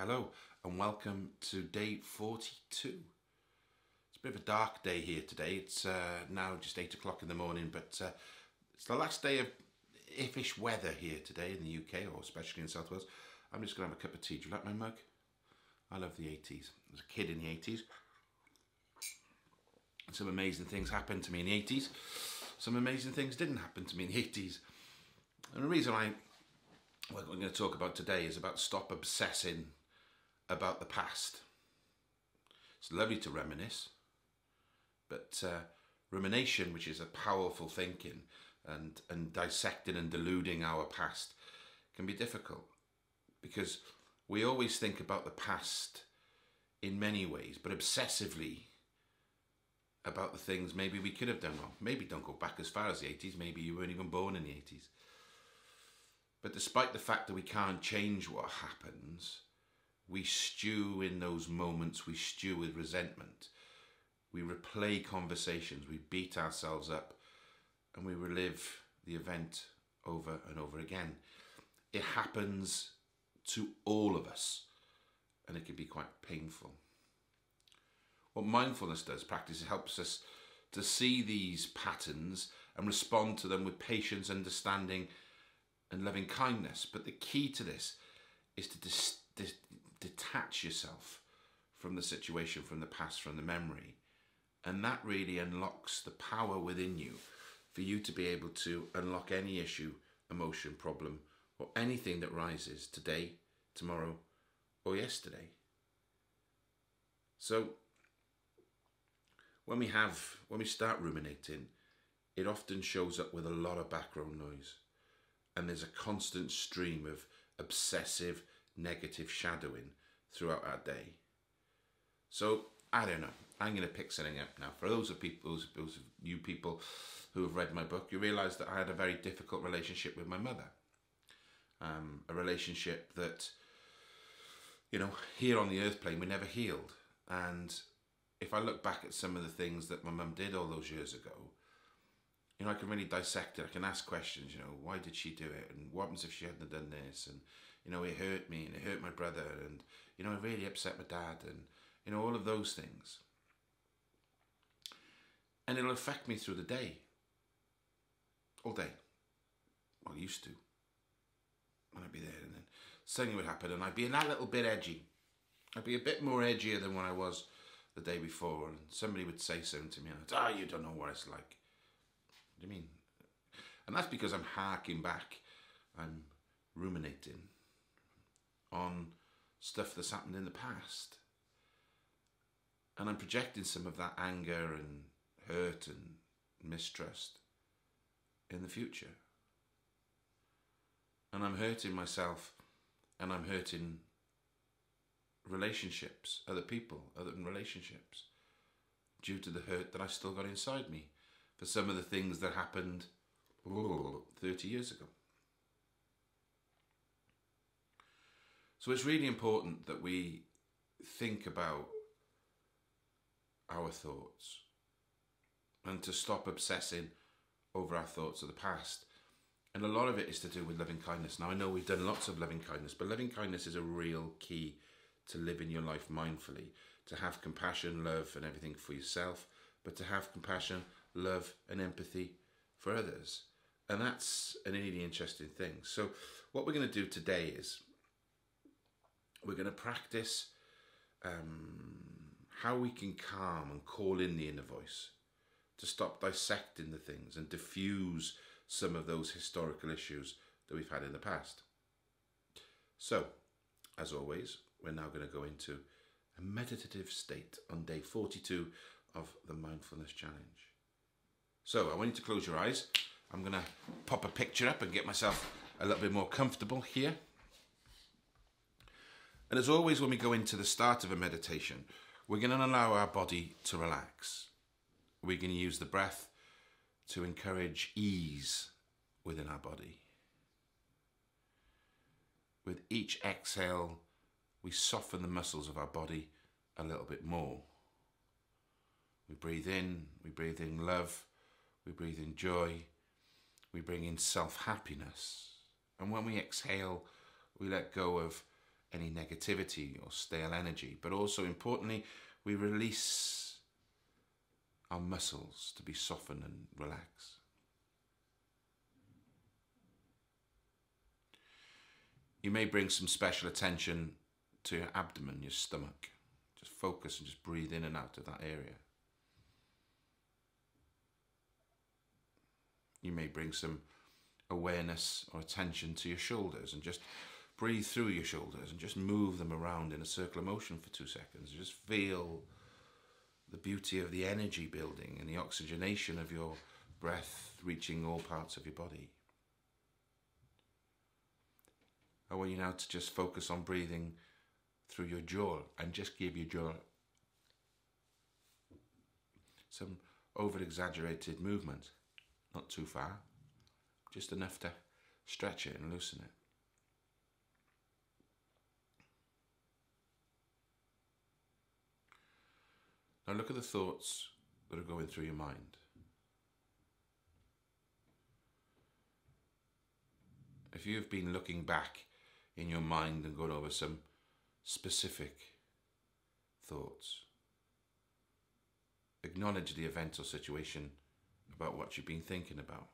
Hello and welcome to day 42. It's a bit of a dark day here today. It's uh, now just 8 o'clock in the morning, but uh, it's the last day of iffish weather here today in the UK, or especially in South Wales. I'm just going to have a cup of tea. Do you like my mug? I love the 80s. I was a kid in the 80s. Some amazing things happened to me in the 80s. Some amazing things didn't happen to me in the 80s. And the reason I what we're going to talk about today is about stop obsessing about the past. It's lovely to reminisce, but uh, rumination, which is a powerful thinking and, and dissecting and deluding our past, can be difficult because we always think about the past in many ways, but obsessively about the things maybe we could have done wrong. Maybe don't go back as far as the 80s, maybe you weren't even born in the 80s. But despite the fact that we can't change what happens, we stew in those moments, we stew with resentment. We replay conversations, we beat ourselves up, and we relive the event over and over again. It happens to all of us, and it can be quite painful. What mindfulness does, practice, it helps us to see these patterns and respond to them with patience, understanding, and loving kindness. But the key to this is to dis- dis- detach yourself from the situation, from the past, from the memory. And that really unlocks the power within you for you to be able to unlock any issue, emotion, problem, or anything that rises today, tomorrow, or yesterday. So, when we have, when we start ruminating, it often shows up with a lot of background noise and there's a constant stream of obsessive negative shadowing throughout our day. So I don't know. I'm going to pick something up now. For those of people, those, those of you people who have read my book, you realise that I had a very difficult relationship with my mother. Um, a relationship that, you know, here on the earth plane we never healed. And if I look back at some of the things that my mum did all those years ago, you know, I can really dissect it. I can ask questions, you know, why did she do it? And what happens if she hadn't done this? And, you know, it hurt me and it hurt my brother. And, you know, it really upset my dad. And, you know, all of those things. And it'll affect me through the day. All day. Well, I used to. And I'd be there and then something would happen and I'd be in that little bit edgy. I'd be a bit more edgier than when I was the day before. And somebody would say something to me and I'd, ah, oh, you don't know what it's like. What do you mean? And that's because I'm harking back, I'm ruminating on stuff that's happened in the past. And I'm projecting some of that anger and hurt and mistrust in the future. And I'm hurting myself and I'm hurting relationships, other people, other relationships, due to the hurt that I still got inside me for some of the things that happened 30 years ago. So it's really important that we think about our thoughts and to stop obsessing over our thoughts of the past. And a lot of it is to do with loving kindness. Now, I know we've done lots of loving kindness, but loving kindness is a real key to living your life mindfully, to have compassion, love, and everything for yourself, but to have compassion, love and empathy for others. And that's an really interesting thing. So, what we're going to do today is we're going to practice um, how we can calm and call in the inner voice to stop dissecting the things and diffuse some of those historical issues that we've had in the past. So, as always, we're now going to go into a meditative state on day 42 of the Mindfulness Challenge. So I want you to close your eyes. I'm going to pop a picture up and get myself a little bit more comfortable here. And as always, when we go into the start of a meditation, we're going to allow our body to relax. We're going to use the breath to encourage ease within our body. With each exhale, we soften the muscles of our body a little bit more. We breathe in, we breathe in love, we breathe in joy, we bring in self happiness. And when we exhale, we let go of any negativity or stale energy, but also importantly, we release our muscles to be softened and relaxed. You may bring some special attention to your abdomen, your stomach. Just focus and just breathe in and out of that area. You may bring some awareness or attention to your shoulders and just breathe through your shoulders and just move them around in a circle of motion for two seconds. Just feel the beauty of the energy building and the oxygenation of your breath reaching all parts of your body. I want you now to just focus on breathing through your jaw and just give your jaw some over exaggerated movement, not too far, just enough to stretch it and loosen it. Now look at the thoughts that are going through your mind. If you've been looking back in your mind and going over some specific thoughts, acknowledge the event or situation about what you've been thinking about.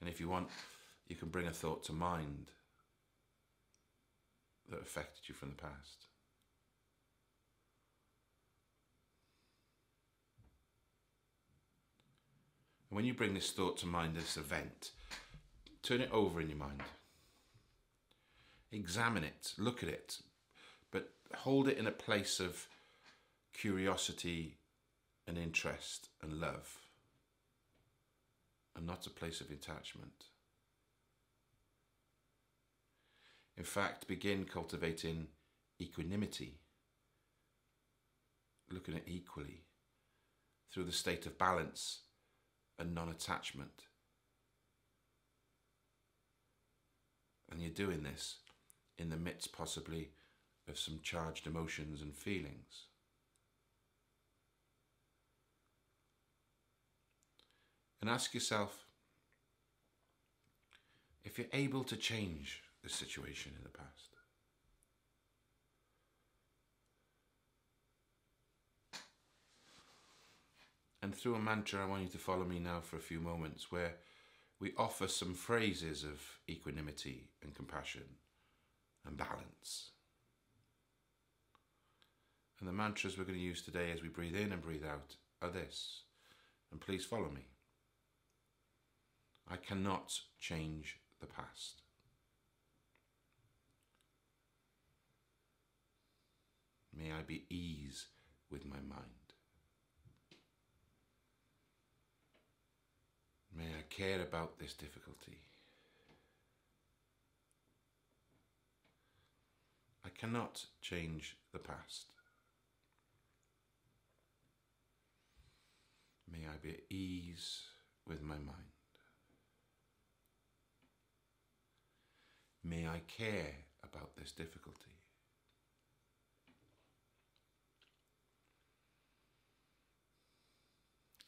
And if you want, you can bring a thought to mind that affected you from the past. And when you bring this thought to mind, this event, turn it over in your mind. Examine it, look at it, but hold it in a place of curiosity and interest and love, and not a place of attachment. In fact, begin cultivating equanimity, looking at equally through the state of balance and non attachment. And you're doing this in the midst, possibly, of some charged emotions and feelings. And ask yourself if you're able to change the situation in the past. And through a mantra, I want you to follow me now for a few moments where we offer some phrases of equanimity and compassion and balance. And the mantras we're going to use today as we breathe in and breathe out are this. And please follow me. I cannot change the past. May I be ease with my mind. May I care about this difficulty. I cannot change the past. May I be at ease with my mind. May I care about this difficulty.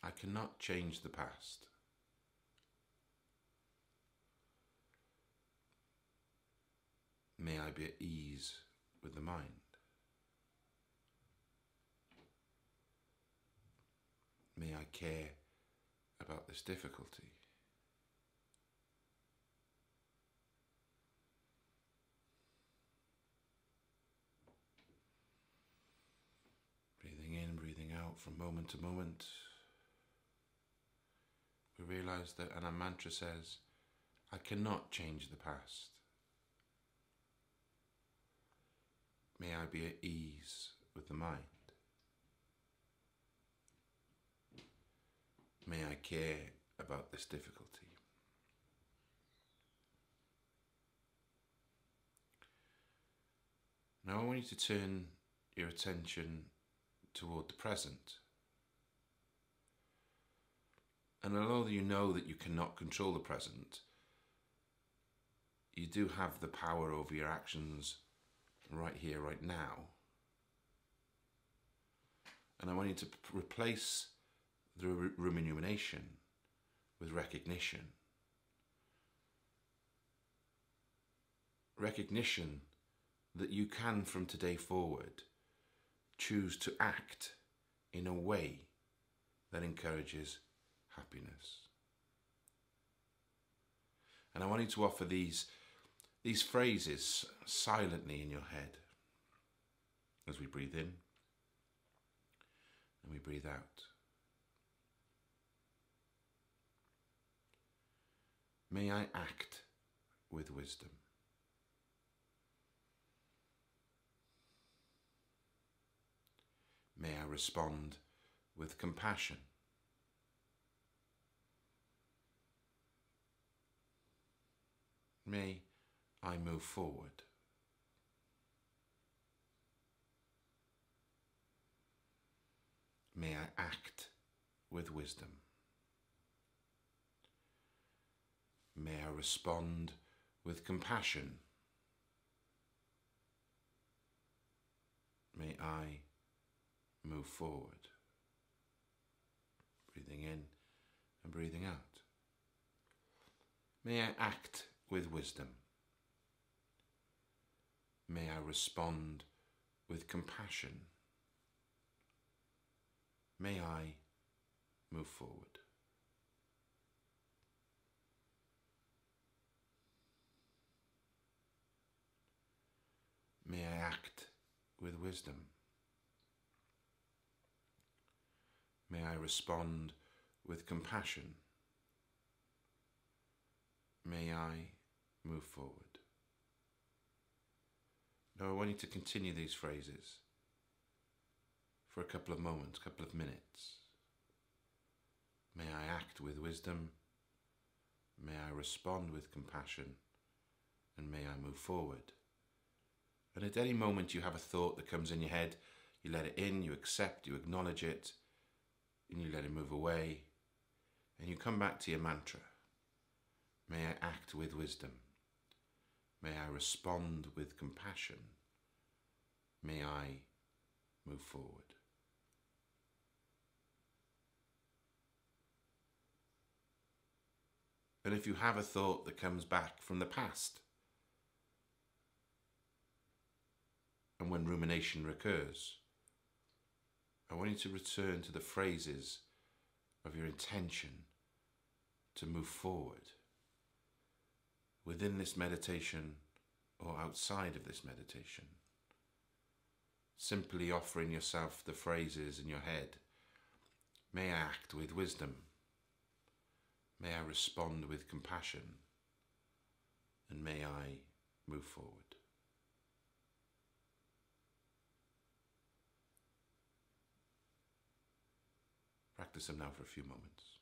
I cannot change the past. May I be at ease with the mind. May I care about this difficulty. Breathing in, breathing out from moment to moment. We realize that, and our mantra says, I cannot change the past. May I be at ease with the mind. May I care about this difficulty. Now I want you to turn your attention toward the present. And although you know that you cannot control the present, you do have the power over your actions right here, right now. And I want you to replace the rumination with recognition. recognition that you can, from today forward, choose to act in a way that encourages happiness. And I want you to offer these, these phrases silently in your head as we breathe in and we breathe out. May I act with wisdom. May I respond with compassion. May I move forward. May I act with wisdom. May I respond with compassion. May I move forward. Breathing in and breathing out. May I act with wisdom. May I respond with compassion. May I move forward. May I act with wisdom. May I respond with compassion. May I move forward. Now I want you to continue these phrases for a couple of moments, a couple of minutes. May I act with wisdom. May I respond with compassion. And may I move forward. And at any moment you have a thought that comes in your head, you let it in, you accept, you acknowledge it, and you let it move away, and you come back to your mantra. May I act with wisdom. May I respond with compassion. May I move forward. And if you have a thought that comes back from the past, and when rumination recurs, I want you to return to the phrases of your intention to move forward within this meditation or outside of this meditation. Simply offering yourself the phrases in your head. May I act with wisdom. May I respond with compassion. And may I move forward. Practice them now for a few moments.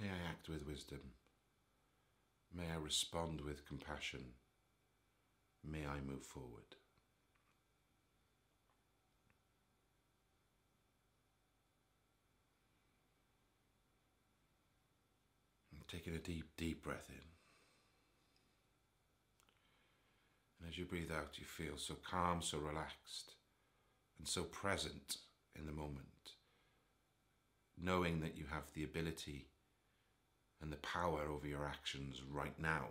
May I act with wisdom. May I respond with compassion. May I move forward. Taking a deep, deep breath in. And as you breathe out, you feel so calm, so relaxed, and so present in the moment, knowing that you have the ability and the power over your actions right now,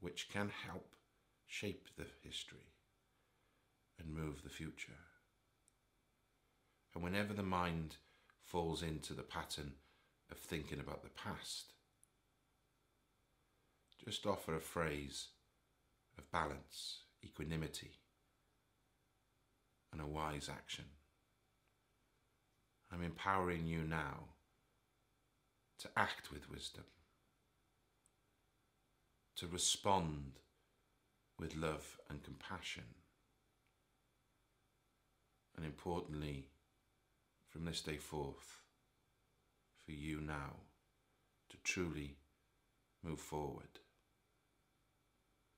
which can help shape the history and move the future. And whenever the mind falls into the pattern of thinking about the past, just offer a phrase of balance, equanimity, and a wise action. I'm empowering you now to act with wisdom, to respond with love and compassion, and importantly, from this day forth, for you now to truly move forward.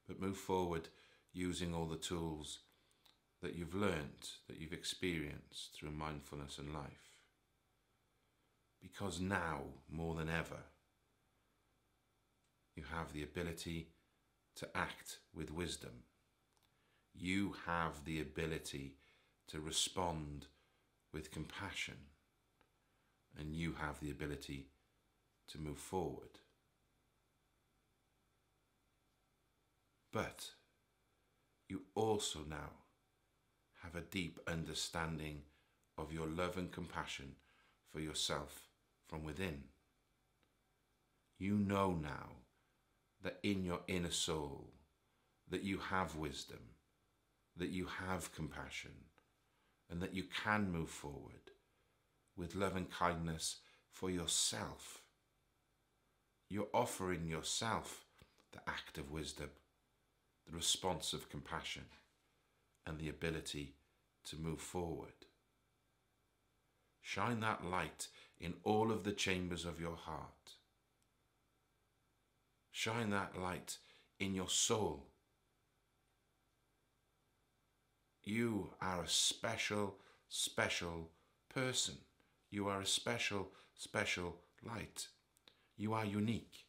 But move forward using all the tools that you've learnt, that you've experienced through mindfulness and life. Because now, more than ever, you have the ability to act with wisdom. You have the ability to respond with compassion, and you have the ability to move forward. But you also now have a deep understanding of your love and compassion for yourself from within. You know now that in your inner soul that you have wisdom, that you have compassion, and that you can move forward with love and kindness for yourself. You're offering yourself the act of wisdom, the response of compassion, and the ability to move forward. Shine that light in all of the chambers of your heart. Shine that light in your soul You are a special, special person. You are a special, special light. You are unique.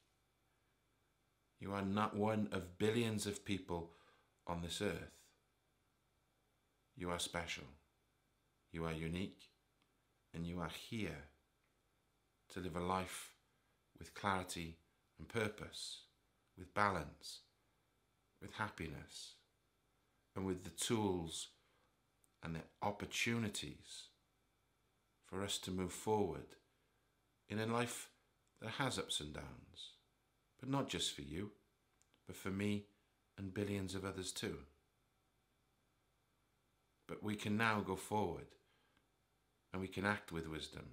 You are not one of billions of people on this earth. You are special. You are unique. And you are here to live a life with clarity and purpose, with balance, with happiness and with the tools and the opportunities for us to move forward in a life that has ups and downs, but not just for you, but for me and billions of others too. But we can now go forward and we can act with wisdom.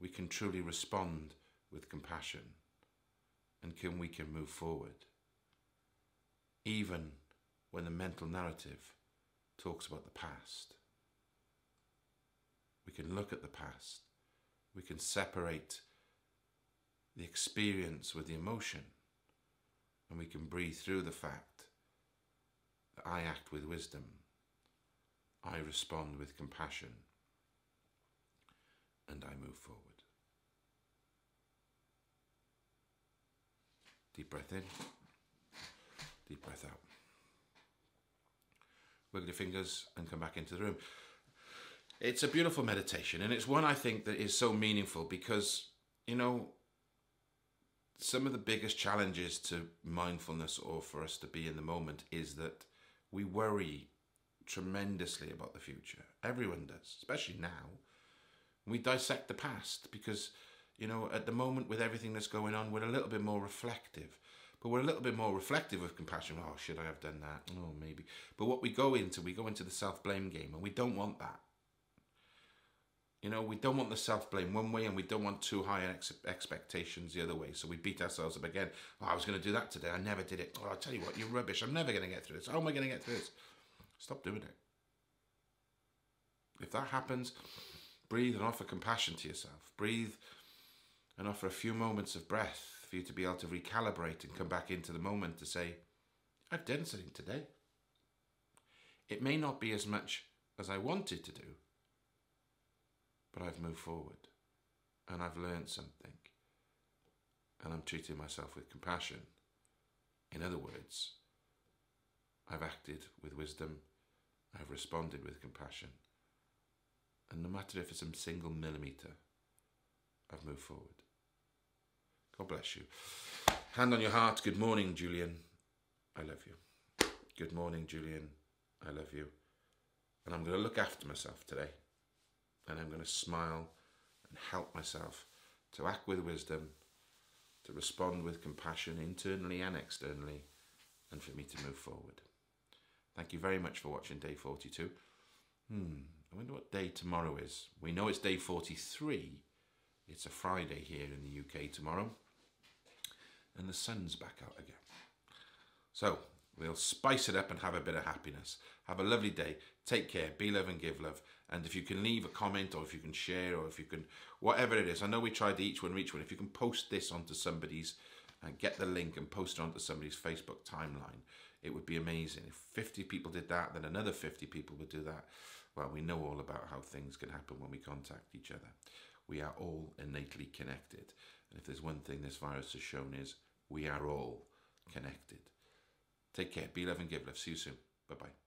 We can truly respond with compassion and can we can move forward. Even when the mental narrative talks about the past. We can look at the past. We can separate the experience with the emotion. And we can breathe through the fact that I act with wisdom. I respond with compassion. And I move forward. Deep breath in. Deep breath out wiggle your fingers and come back into the room. It's a beautiful meditation, and it's one I think that is so meaningful because, you know, some of the biggest challenges to mindfulness or for us to be in the moment is that we worry tremendously about the future. Everyone does, especially now. We dissect the past because, you know, at the moment with everything that's going on, we're a little bit more reflective but we're a little bit more reflective of compassion. Oh, should I have done that? Oh, maybe. But what we go into, we go into the self blame game, and we don't want that. You know, we don't want the self blame one way, and we don't want too high ex- expectations the other way. So we beat ourselves up again. Oh, I was going to do that today. I never did it. Oh, I'll tell you what, you're rubbish. I'm never going to get through this. How am I going to get through this? Stop doing it. If that happens, breathe and offer compassion to yourself. Breathe and offer a few moments of breath for you to be able to recalibrate and come back into the moment to say, I've done something today. It may not be as much as I wanted to do, but I've moved forward and I've learned something and I'm treating myself with compassion. In other words, I've acted with wisdom, I've responded with compassion. And no matter if it's a single millimetre, I've moved forward. God bless you. Hand on your heart. Good morning, Julian. I love you. Good morning, Julian. I love you. And I'm going to look after myself today. And I'm going to smile and help myself to act with wisdom, to respond with compassion internally and externally, and for me to move forward. Thank you very much for watching day 42. Hmm, I wonder what day tomorrow is. We know it's day 43. It's a Friday here in the UK tomorrow. And the sun's back out again. So, we'll spice it up and have a bit of happiness. Have a lovely day. Take care. Be love and give love. And if you can leave a comment or if you can share or if you can, whatever it is, I know we tried each one reach one. If you can post this onto somebody's and get the link and post it onto somebody's Facebook timeline, it would be amazing. If 50 people did that, then another 50 people would do that. Well, we know all about how things can happen when we contact each other. We are all innately connected. And if there's one thing this virus has shown is we are all connected. Take care. Be love and give love. See you soon. Bye bye.